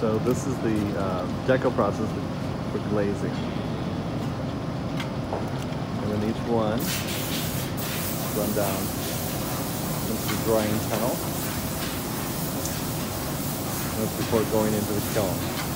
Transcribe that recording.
So this is the uh, deco process for glazing. And then each one run down into the drying tunnel. That's before going into the kiln.